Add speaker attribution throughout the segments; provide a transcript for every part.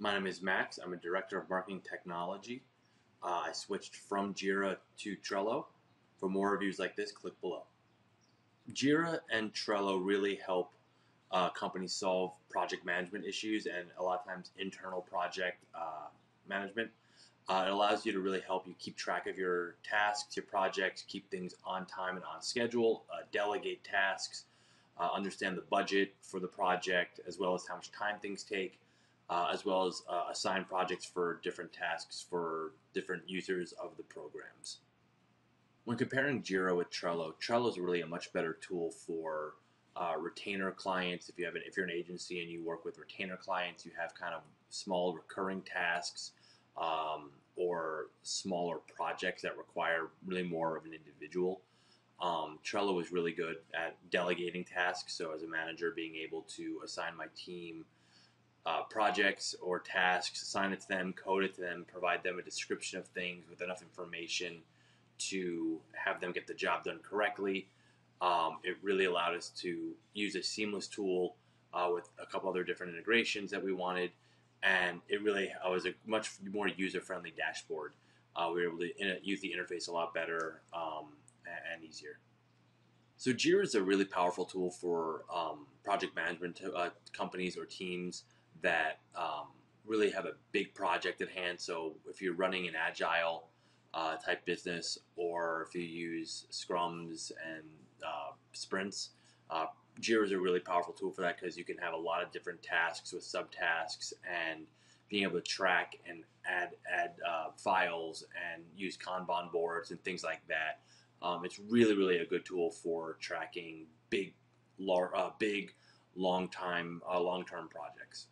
Speaker 1: My name is Max. I'm a director of marketing technology. Uh, I switched from Jira to Trello. For more reviews like this, click below. Jira and Trello really help uh, companies solve project management issues and a lot of times internal project uh, management. Uh, it allows you to really help you keep track of your tasks, your projects, keep things on time and on schedule, uh, delegate tasks, uh, understand the budget for the project, as well as how much time things take, uh, as well as uh, assign projects for different tasks for different users of the programs. When comparing Jira with Trello, Trello is really a much better tool for uh, retainer clients. If you have an, if you're an agency and you work with retainer clients, you have kind of small recurring tasks um, or smaller projects that require really more of an individual. Um, Trello is really good at delegating tasks. So, as a manager, being able to assign my team uh, projects or tasks, assign it to them, code it to them, provide them a description of things with enough information to have them get the job done correctly. Um, it really allowed us to use a seamless tool uh, with a couple other different integrations that we wanted and it really was a much more user-friendly dashboard. Uh, we were able to use the interface a lot better um, and, and, easier. So Jira is a really powerful tool for um, project management uh, companies or teams that um, really have a big project at hand. So if you're running an agile uh, type business, or if you use scrums and uh, sprints, uh, Jira is a really powerful tool for that because you can have a lot of different tasks with subtasks and being able to track and add add uh, files and use Kanban boards and things like that. Um, it's really really a good tool for tracking big, lar- uh, big, long time, uh, long term projects.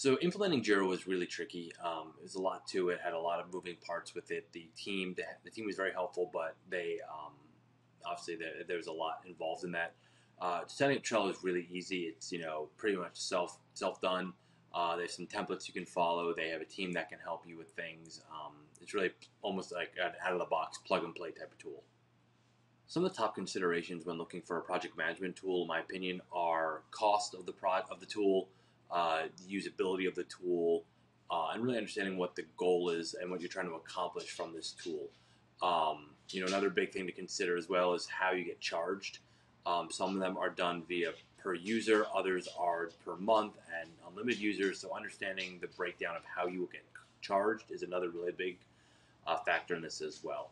Speaker 1: So implementing Jira was really tricky. Um, There's a lot to it. Had a lot of moving parts with it. The team, the, the team was very helpful, but they um, obviously there, there's a lot involved in that. Uh, setting up Trello is really easy. It's you know pretty much self self done. Uh, there's some templates you can follow. They have a team that can help you with things. Um, it's really almost like an out of the box plug and play type of tool. Some of the top considerations when looking for a project management tool, in my opinion, are cost of the pro- of the tool, uh, usability of the tool, uh, and really understanding what the goal is and what you're trying to accomplish from this tool. Um, you know, another big thing to consider as well is how you get charged. Um, some of them are done via per user, others are per month and unlimited users. So understanding the breakdown of how you will get charged is another really big uh, factor in this as well.